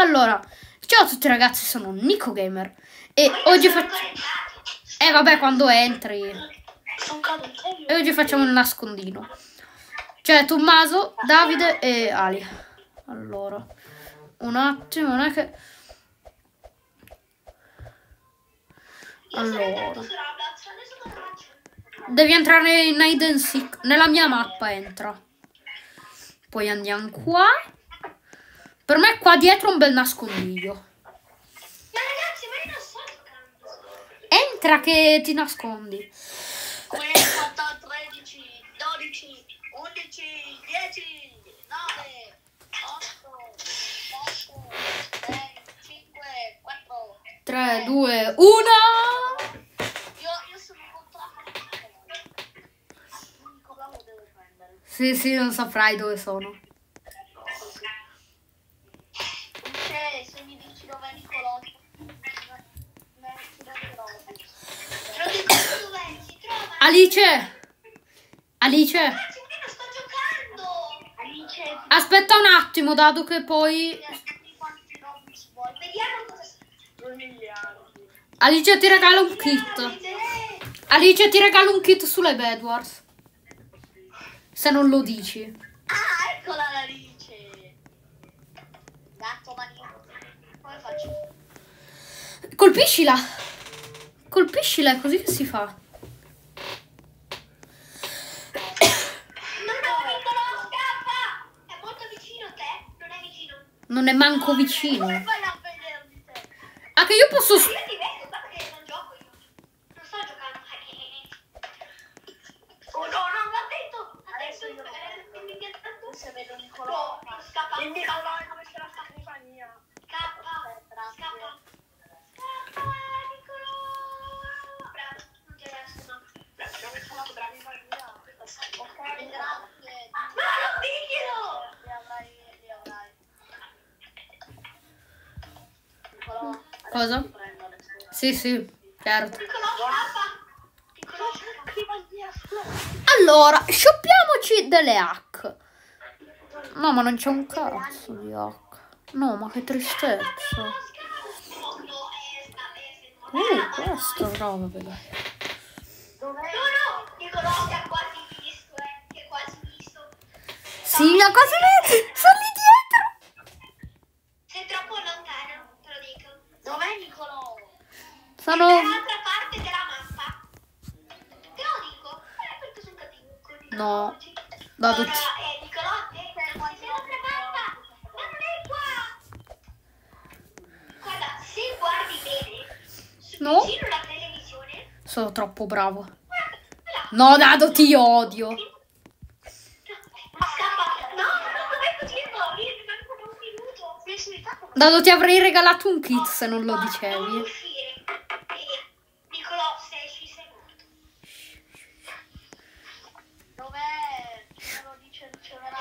Allora, ciao a tutti ragazzi, sono Nico Gamer e oggi faccio... Eh vabbè, quando entri... E oggi facciamo il nascondino. Cioè, Tommaso, Davide e Ali. Allora, un attimo, non è che... Allora... Devi entrare in hide seek. Nella mia mappa entra. Poi andiamo qua. Per me qua dietro un bel nascondiglio. Ma ragazzi, ma io non sto giocando. Entra che ti nascondi. 40, 13, 12, 11, 10, 9, 8, 8, 6, 5, 4. 3, 2, 1. Io, io sono contrario. Nicola lo devo prendere. Sì, sì, non saprai dove sono. Se, se mi dici dov'è Nicolò, me ti darò. Te lo dico io dov'è, si trova. Alice! Alice! Aspetta un attimo, dato che poi... ti quanti Robux vuoi? Vediamo cosa sta. 2 miliardi. Alice ti regala un kit. Alice ti regala un kit sulle Bed Wars. Se non lo dici. Ah, eccola l'Alice. Gatto. Come faccio? Colpiscila! Colpiscila, è così che si fa. No, no, Nicolò, scappa. È molto vicino a te. Non è vicino. Non è manco vicino. Come fai a vedermi te? Ah, che io posso... s- Io Cosa? Sì, sì, certo. Allora, shoppiamoci delle hack. No, ma non c'è un cazzo di hack. No, ma che tristezza. Uh, questo, bravo. Dov'è? No, no, Nicolò ti ha quasi visto, eh, ti ha quasi visto. Sì, la cosa bravo. No, Dado, ti odio. Dado, ti avrei regalato un kit se non lo dicevi. uscire. Eh, Nicolò, se esci sei morto. Dov'è? Ce lo dice, ce l'era.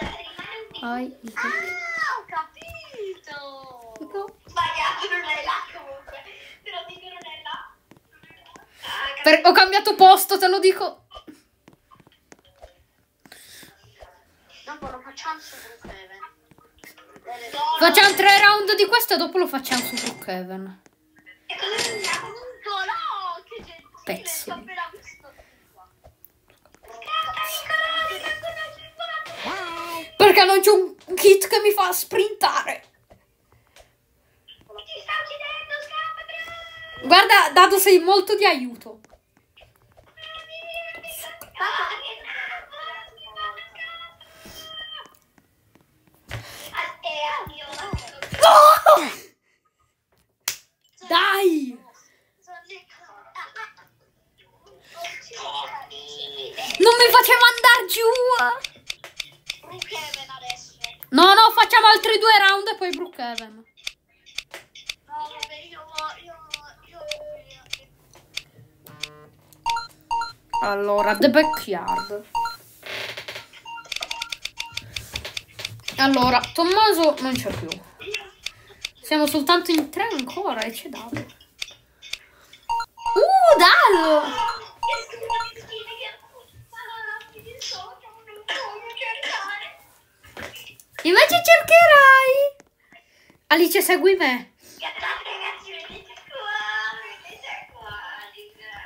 Eh, rimane un minuto. Ai, Ah, ho capito! Sbagliato, non è là comunque. Te lo dico, non è là. Ah, per- ho cambiato posto, te lo dico. Dopo lo facciamo su Brookhaven. No, Facciamo tre round di questo e dopo lo facciamo su Brookhaven. E cosa facciamo? Nicolò, che gentile! Pezzo. Appena visto qua. Perché non c'è un kit che mi fa sprintare. Ti sta uccidendo. Guarda, Dado, sei molto di aiuto. Faceva andare giù. Brookhaven adesso. No, no, facciamo altri due round e poi Brookhaven. No, vabbè, io io io Allora, The Backyard. Allora, Tommaso non c'è più. Siamo soltanto in tre ancora e c'è Dado. Uh, Dado! Invece cercherai. Alice, segui me.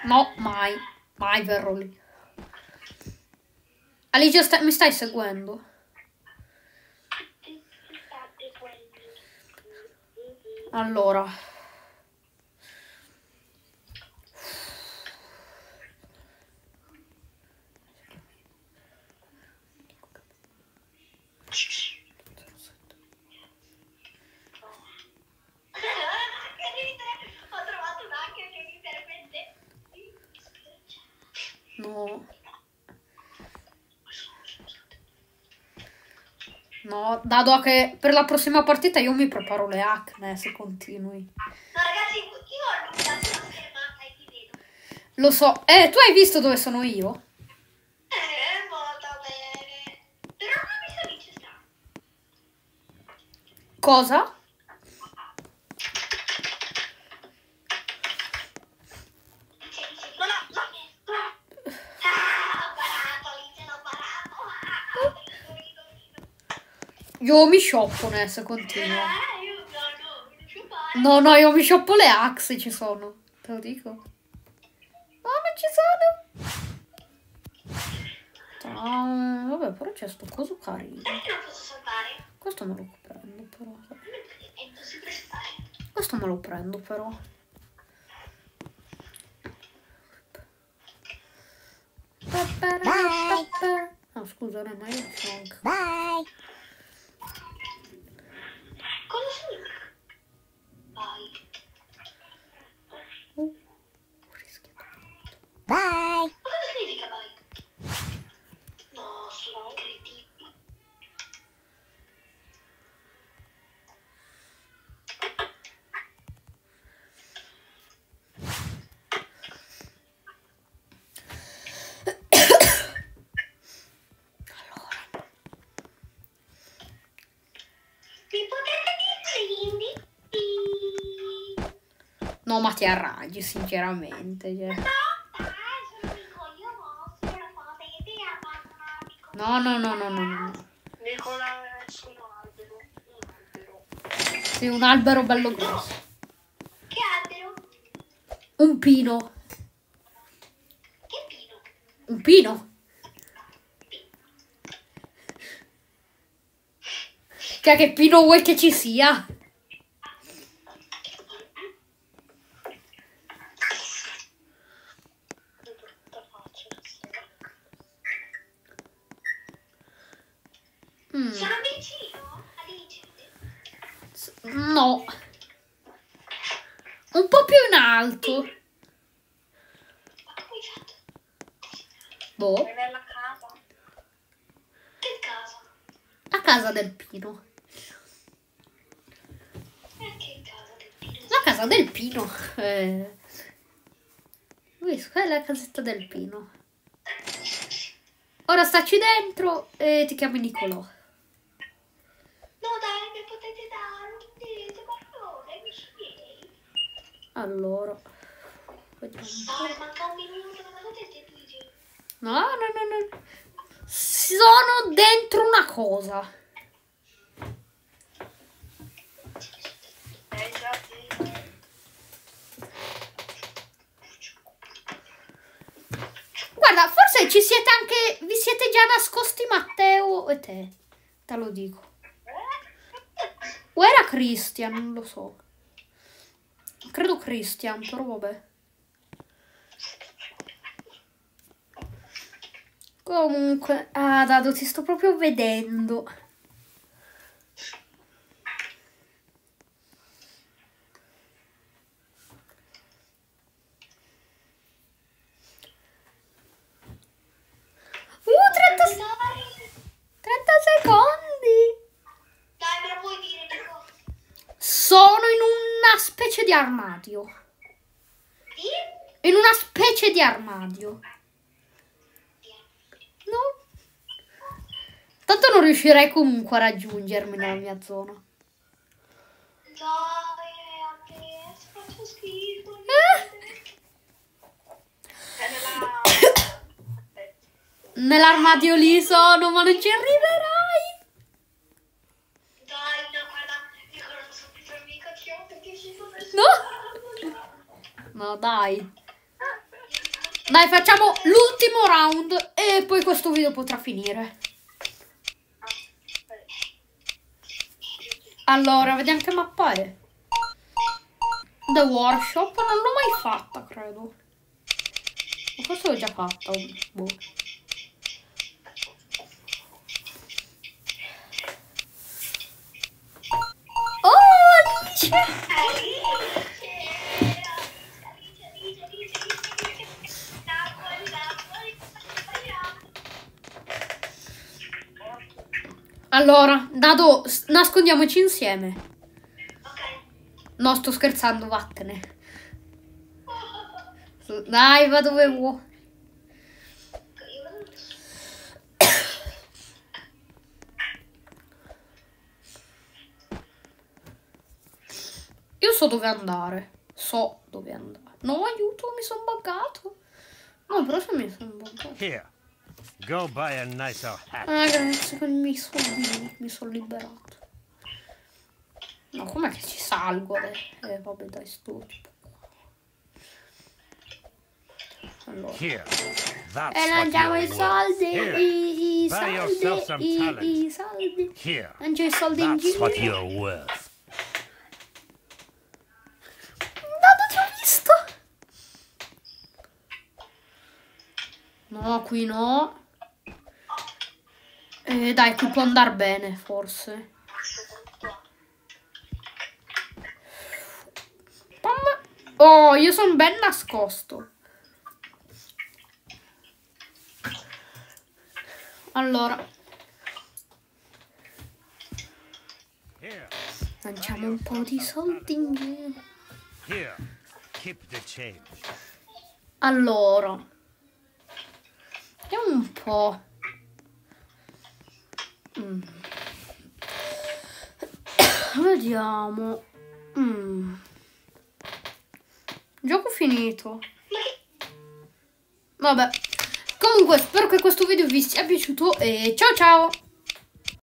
No, mai. Mai verrò lì. Alice, sta- mi stai seguendo? Allora. Che ridere. Ho trovato un hacker che mi permette di No. No, dato che per la prossima partita io mi preparo le acne se continui. No ragazzi, io ho la schermata e ti vedo. Lo so. Eh, tu hai visto dove sono io? Eh, molto bene. Però non mi sa lì ci sta. Cosa? Io mi continua. Eh, io no, no, non io mi scioppo le axe ci sono. Te lo dico. No, non ci sono. Ah, vabbè, però c'è sto coso carino. Non? Questo me lo prendo però. È. Questo me lo prendo però. No, scusa, no, ma io lo so anche. Bye. Io vostro, lo potete abbandonarmi con No, no, no, no, no, no. Nicola è su un albero. Un albero. Sei un albero bello grosso. Che albero? Un pino. Che pino? Un pino. Cioè, che pino vuoi che ci sia? Che brutta faccia questa. Mm, Sono vicino? Alice? s- no. Un po' più in alto. Ma come hai fatto? Boh, nella casa. Che casa? la casa del pino. Perché casa del pino? La casa del pino. Eh. Quella è la casetta del pino. Ora staci dentro e ti chiami Nicolò. Dire? No, no, no, no. Sono dentro una cosa. Eh. Guarda, forse ci siete anche. Vi siete già nascosti Matteo e te. Te lo dico. O era Christian, non lo so. Credo Christian, però vabbè. Comunque, ah, Dado, ti sto proprio vedendo. Uh, 30, se- Dai, 30 secondi. dai, me lo puoi dire, Nico? Sono in una specie di armadio. In una specie di armadio. No. Tanto non riuscirei comunque a raggiungermi nella mia zona. Dai, a te, faccio schifo. Eh, nell'armadio lì sono, ma non ci arriverai. No, dai. Dai, facciamo l'ultimo round e poi questo video potrà finire. Allora, vediamo che mappa è. The Workshop non l'ho mai fatta, credo. O forse l'ho già fatta. Boh. Alice! Allora, Dado, nascondiamoci insieme. No, sto scherzando, vattene. Dai, va dove vuoi. Io so dove andare. So dove andare. No, aiuto, mi sono buggato. No, però se mi sono buggato. Here, go buy a nicer hat. Ah, grazie con i miei soldini, mi sono liberato. No, com'è che ci salgo? Eh, vabbè, dai, sto tipo. Allora. Here, E what lanciamo i soldi, i, i soldi, i, i soldi. here, Lancio i soldi in giro. what you're worth. Dato ti ho visto. No, qui no. Eh, dai, qui può andare bene, forse. Pam. Oh, io sono ben nascosto. Allora, lanciamo un po' di soldi. Allora, vediamo un po'. Mm. Vediamo. Mm. Gioco finito. Vabbè. Comunque, spero che questo video vi sia piaciuto e ciao ciao!